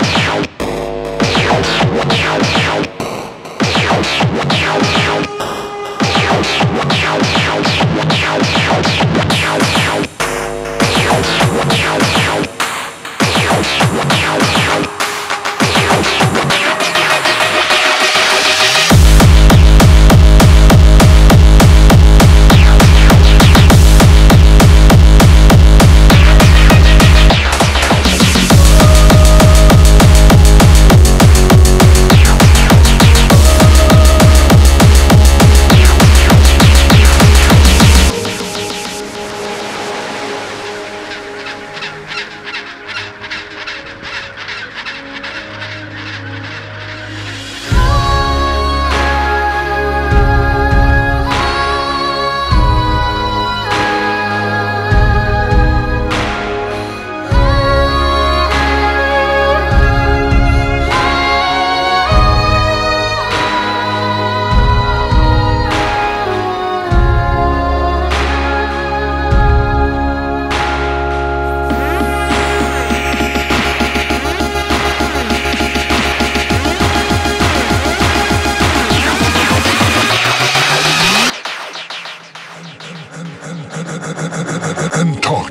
Bye.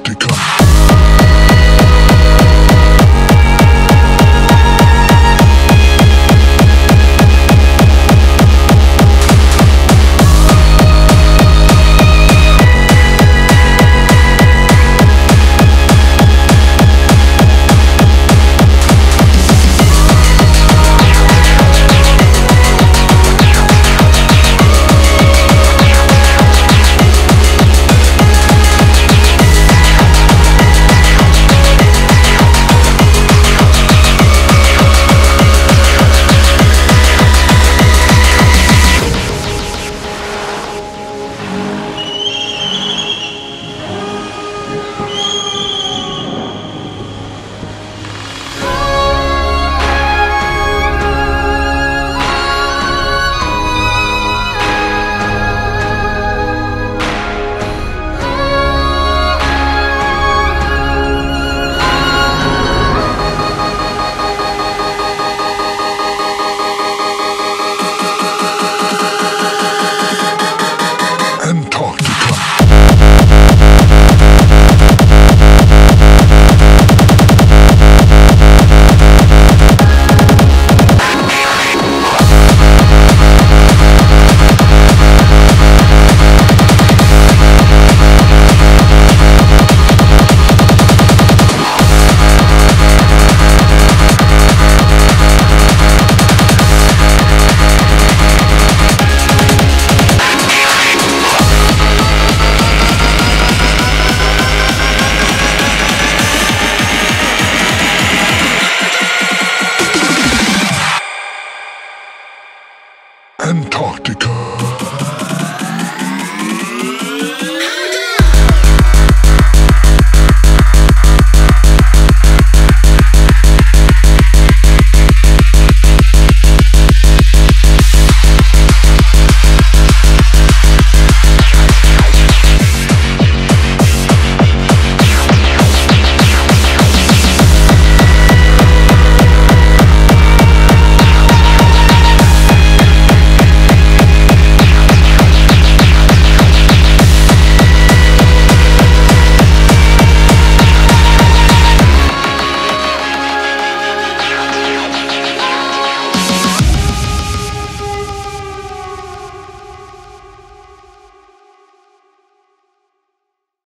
Come.